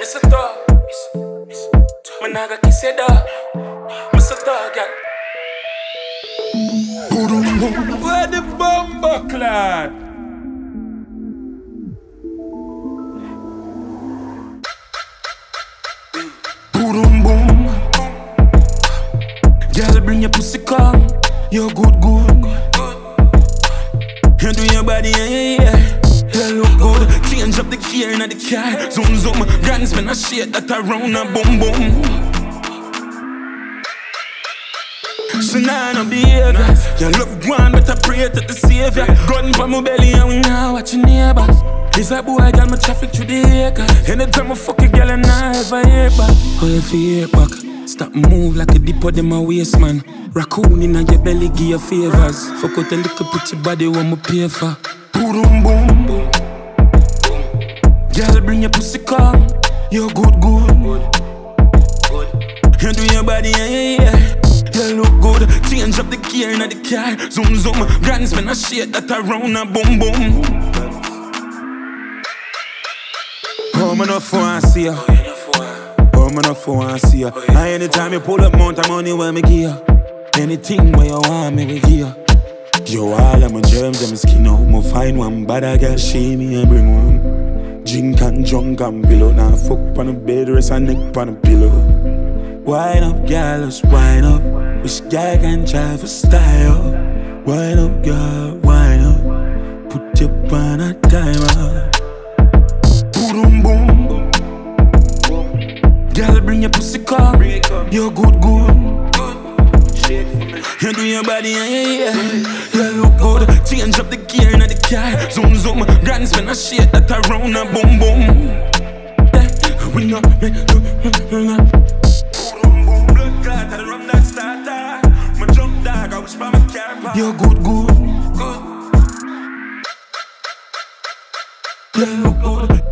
Mr. Dog, Managa Kiseda, Mr. Dog, yeah. Where the bomber clad? Boom boom. Girl, bring your pussy come. You're good, good. Do your body, yeah, yeah, yeah. Up the gear in the car. Zoom, zoom. Grand spin a shit that around a boom, boom. No behavior. Your love one, but I pray to the savior. Gun for my belly, and we now watch your neighbors. This a boy, got my traffic through the acre. Anytime I fuck a girl, and I ever hear back. Oh, if you hear back. Stop move like a depot in my waist, man. Raccoon in your belly, give you favors. Fuck out a little pretty body, what me pay for. Boom, boom, your pussy come. You're good, good. You do your body, yeah, yeah, yeah. You look good. Change up the gear in the car. Zoom, zoom. Grand spin a shit that around a boom, boom. Oh, man, no fun, see ya. Oh, man, no fun, see ya. And anytime you pull up, mount of money, when me ya. Anything where you want me, we ya. Yo, all of my germs and my skin out. Me find one bad girl, shame me and bring home. Drink and drunk and pillow. Now fuck on the bed, rest and neck on the pillow. Wine up, girl, let's wine up. Which guy can drive a style? Wine up, girl, wine up. Put your on a timer. Boom, boom. Girl, bring your pussy come. You're good, good. You do your body, yeah, yeah, yeah. Change up the gear in the car. Zoom, zoom. Grand spin a shit that around a boom, boom. Yeah, We know, we know, Boom, boom, blood clot, I rum that starter. My jump dog, I wish by my car. You're good, good. good. You look good.